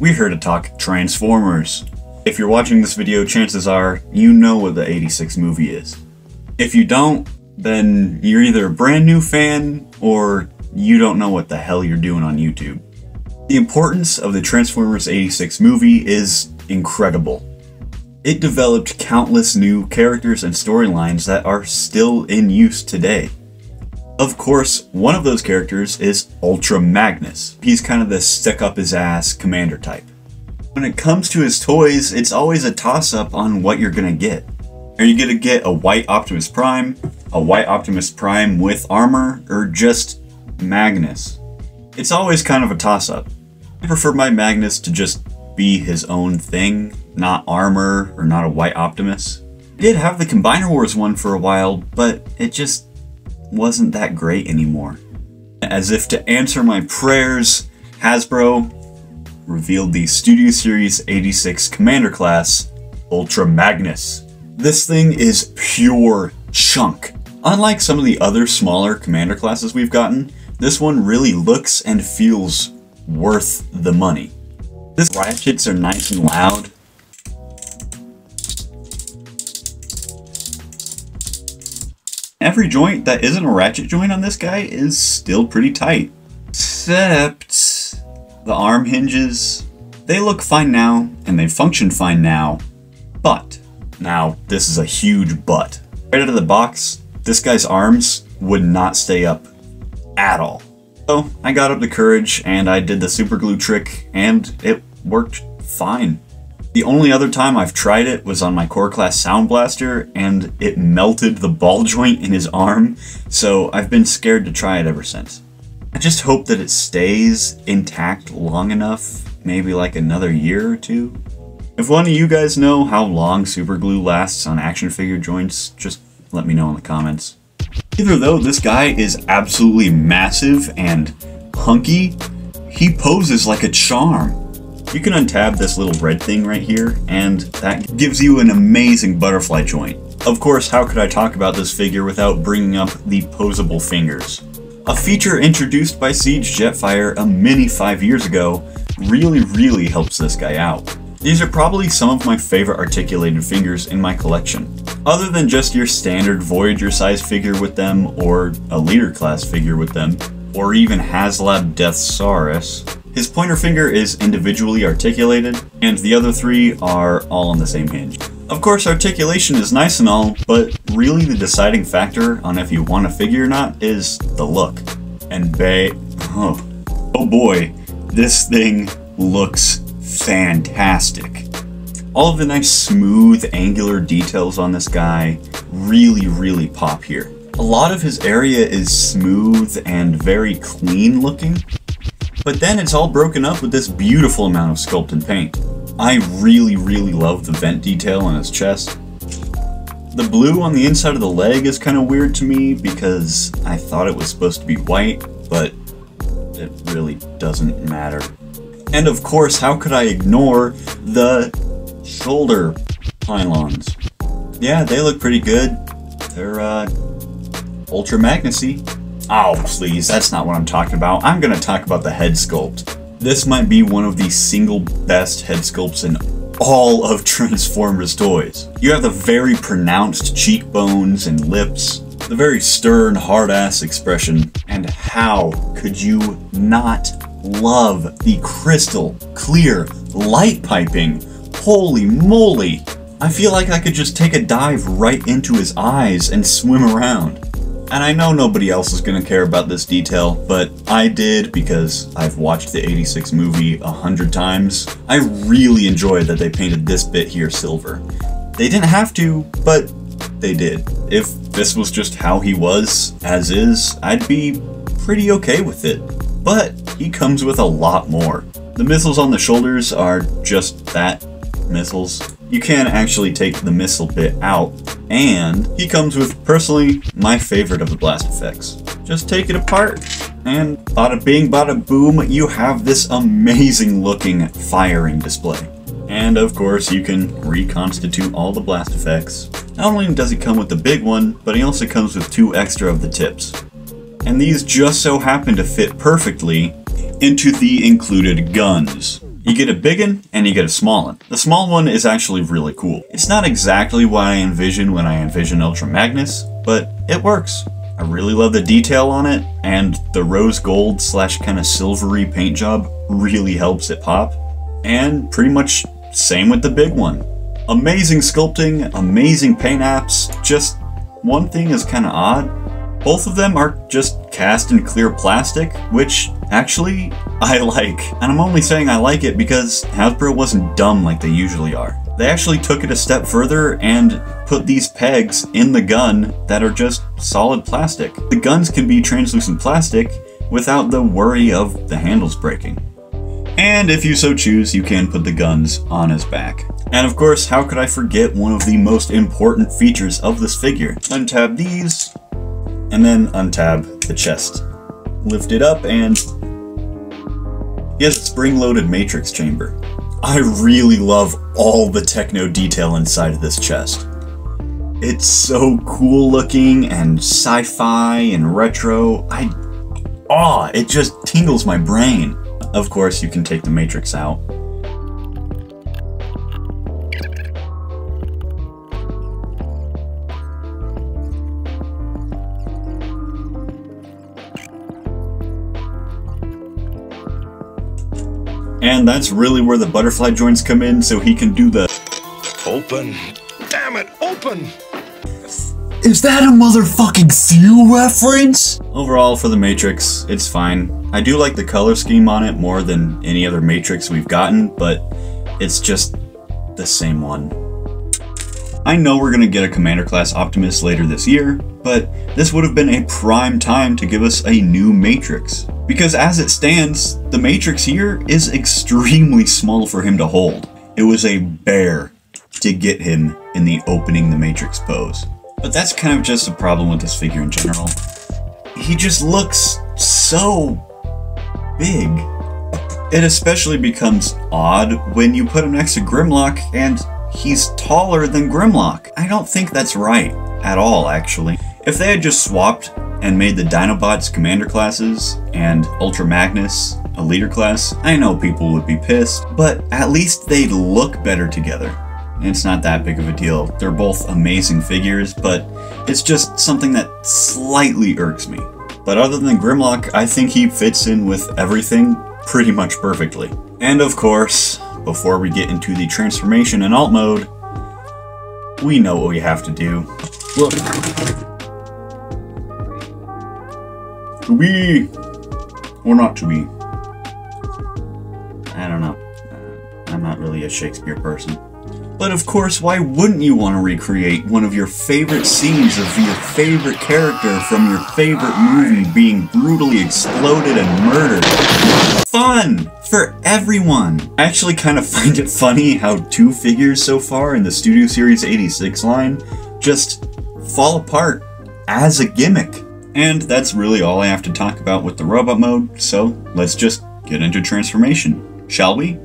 we're here to talk Transformers. If you're watching this video, chances are you know what the 86 movie is. If you don't, then you're either a brand new fan or you don't know what the hell you're doing on YouTube. The importance of the Transformers 86 movie is incredible. It developed countless new characters and storylines that are still in use today. Of course, one of those characters is Ultra Magnus. He's kind of the stick up his ass commander type. When it comes to his toys, it's always a toss up on what you're gonna get. Are you gonna get a white Optimus Prime, a white Optimus Prime with armor, or just Magnus? It's always kind of a toss up. I prefer my Magnus to just be his own thing, not armor or not a white Optimus. I did have the Combiner Wars one for a while, but it just wasn't that great anymore. As if to answer my prayers, Hasbro revealed the Studio Series 86 Commander class, Ultra Magnus. This thing is pure chunk. Unlike some of the other smaller commander classes we've gotten, this one really looks and feels worth the money. This ratchets are nice and loud. Every joint that isn't a ratchet joint on this guy is still pretty tight. Except the arm hinges. They look fine now, and they function fine now, but, now this is a huge but. Right out of the box, this guy's arms would not stay up at all. So I got up the courage and I did the super glue trick and it worked fine. The only other time I've tried it was on my core class Soundblaster and it melted the ball joint in his arm, so I've been scared to try it ever since. I just hope that it stays intact long enough, maybe like another year or two. If one of you guys know how long super glue lasts on action figure joints, just let me know in the comments. Either though this guy is absolutely massive and hunky, he poses like a charm. You can untab this little red thing right here, and that gives you an amazing butterfly joint. Of course, how could I talk about this figure without bringing up the posable fingers? A feature introduced by Siege Jetfire a mini 5 years ago really, really helps this guy out. These are probably some of my favorite articulated fingers in my collection. Other than just your standard Voyager size figure with them, or a leader class figure with them, or even HasLab Deathsaurus, his pointer finger is individually articulated, and the other three are all on the same hinge. Of course, articulation is nice and all, but really the deciding factor on if you want a figure or not is the look. And Bay, oh, oh boy, this thing looks fantastic. All of the nice smooth angular details on this guy really, really pop here. A lot of his area is smooth and very clean looking, but then it's all broken up with this beautiful amount of sculpt and paint. I really, really love the vent detail on his chest. The blue on the inside of the leg is kind of weird to me because I thought it was supposed to be white, but it really doesn't matter. And of course, how could I ignore the shoulder pylons? Yeah, they look pretty good. They're, uh, ultra magnusy. Oh, please, that's not what I'm talking about. I'm gonna talk about the head sculpt. This might be one of the single best head sculpts in all of Transformers toys. You have the very pronounced cheekbones and lips, the very stern, hard-ass expression, and how could you not love the crystal clear light piping? Holy moly! I feel like I could just take a dive right into his eyes and swim around. And I know nobody else is going to care about this detail, but I did because I've watched the 86 movie a hundred times. I really enjoyed that they painted this bit here silver. They didn't have to, but they did. If this was just how he was, as is, I'd be pretty okay with it. But he comes with a lot more. The missiles on the shoulders are just that, missiles. You can actually take the missile bit out, and he comes with, personally, my favorite of the blast effects. Just take it apart, and bada bing bada boom, you have this amazing looking firing display. And of course, you can reconstitute all the blast effects. Not only does he come with the big one, but he also comes with two extra of the tips. And these just so happen to fit perfectly into the included guns. You get a big one and you get a small one. The small one is actually really cool. It's not exactly what I envision when I envision Ultra Magnus, but it works. I really love the detail on it, and the rose gold slash kind of silvery paint job really helps it pop. And pretty much same with the big one. Amazing sculpting, amazing paint apps, just one thing is kind of odd. Both of them are just cast in clear plastic, which actually I like. And I'm only saying I like it because Hasbro wasn't dumb like they usually are. They actually took it a step further and put these pegs in the gun that are just solid plastic. The guns can be translucent plastic without the worry of the handles breaking. And if you so choose, you can put the guns on his back. And of course, how could I forget one of the most important features of this figure? Untab these, and then untab the chest. Lift it up and he has a spring-loaded matrix chamber. I really love all the techno detail inside of this chest. It's so cool looking and sci-fi and retro. I ah, it just tingles my brain. Of course, you can take the matrix out. And that's really where the butterfly joints come in, so he can do the Open. Damn it, open! Is that a motherfucking seal reference? Overall, for the Matrix, it's fine. I do like the color scheme on it more than any other Matrix we've gotten, but it's just the same one. I know we're gonna get a Commander Class Optimus later this year, but this would have been a prime time to give us a new Matrix. Because as it stands, the Matrix here is extremely small for him to hold. It was a bear to get him in the opening the Matrix pose. But that's kind of just a problem with this figure in general. He just looks so big. It especially becomes odd when you put him next to Grimlock and he's taller than Grimlock. I don't think that's right at all, actually. If they had just swapped and made the Dinobots commander classes and Ultra Magnus a leader class, I know people would be pissed, but at least they'd look better together. It's not that big of a deal. They're both amazing figures, but it's just something that slightly irks me. But other than Grimlock, I think he fits in with everything pretty much perfectly. And of course, before we get into the transformation in alt mode, we know what we have to do. Look. To be, or not to be. I don't know. Uh, I'm not really a Shakespeare person. But of course, why wouldn't you want to recreate one of your favorite scenes of your favorite character from your favorite movie being brutally exploded and murdered? Fun! For everyone! I actually kind of find it funny how two figures so far in the Studio Series 86 line just fall apart as a gimmick. And that's really all I have to talk about with the robot mode, so let's just get into transformation, shall we?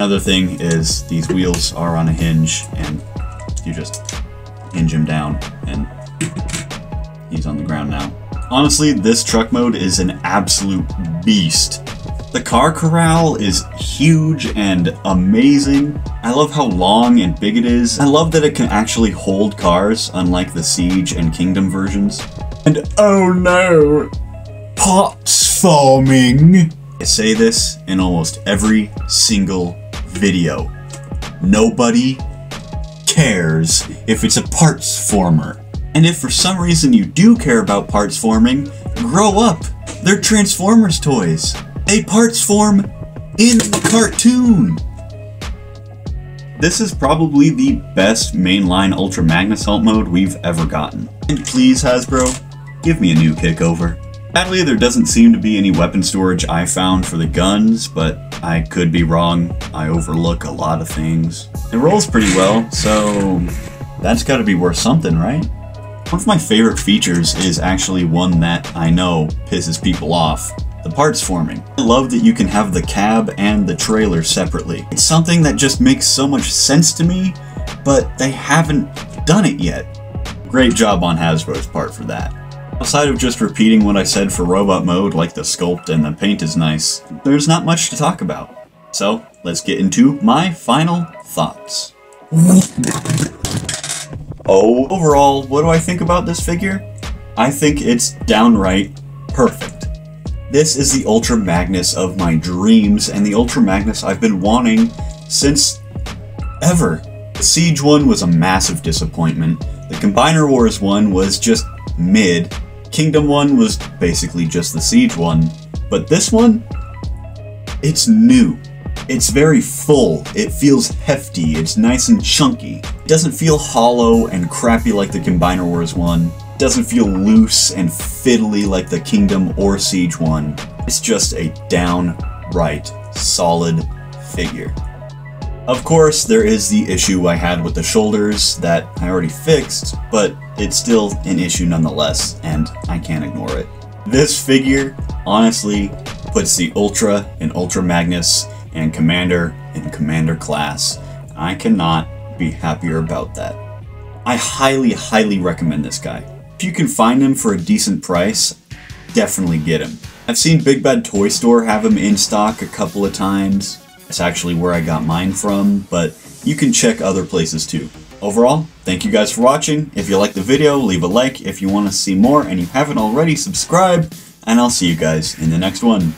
Another thing is these wheels are on a hinge and you just hinge him down and he's on the ground now. Honestly, this truck mode is an absolute beast. The car corral is huge and amazing. I love how long and big it is. I love that it can actually hold cars, unlike the Siege and Kingdom versions. And oh no, parts forming. I say this in almost every single video. Nobody cares if it's a parts former. And if for some reason you do care about parts forming, grow up They're Transformers toys. They parts form in the cartoon. This is probably the best mainline Ultra Magnus Alt mode we've ever gotten. And please, Hasbro, give me a new kickover. Sadly, there doesn't seem to be any weapon storage I found for the guns, but I could be wrong. I overlook a lot of things. It rolls pretty well, so that's gotta be worth something, right? One of my favorite features is actually one that I know pisses people off. The parts forming. I love that you can have the cab and the trailer separately. It's something that just makes so much sense to me, but they haven't done it yet. Great job on Hasbro's part for that. Outside of just repeating what I said for robot mode, like the sculpt and the paint is nice, there's not much to talk about. So, let's get into my final thoughts. Oh, overall, what do I think about this figure? I think it's downright perfect. This is the Ultra Magnus of my dreams, and the Ultra Magnus I've been wanting since ever. The Siege one was a massive disappointment. The Combiner Wars one was just mid, Kingdom one was basically just the Siege one, but this one, it's new. It's very full, it feels hefty, it's nice and chunky. It doesn't feel hollow and crappy like the Combiner Wars one. It doesn't feel loose and fiddly like the Kingdom or Siege one. It's just a downright solid figure. Of course, there is the issue I had with the shoulders that I already fixed, but it's still an issue nonetheless, and I can't ignore it. This figure, honestly, puts the Ultra in Ultra Magnus and Commander in Commander class. I cannot be happier about that. I highly, highly recommend this guy. If you can find him for a decent price, definitely get him. I've seen Big Bad Toy Store have him in stock a couple of times, that's actually where I got mine from, but you can check other places too. Overall, thank you guys for watching. If you like the video, leave a like. If you want to see more and you haven't already, subscribe. And I'll see you guys in the next one.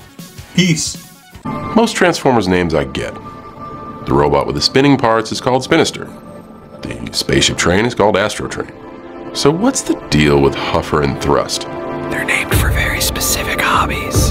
Peace. Most Transformers names I get. The robot with the spinning parts is called Spinister. The spaceship train is called Astrotrain. So what's the deal with Huffer and Thrust? They're named for very specific hobbies.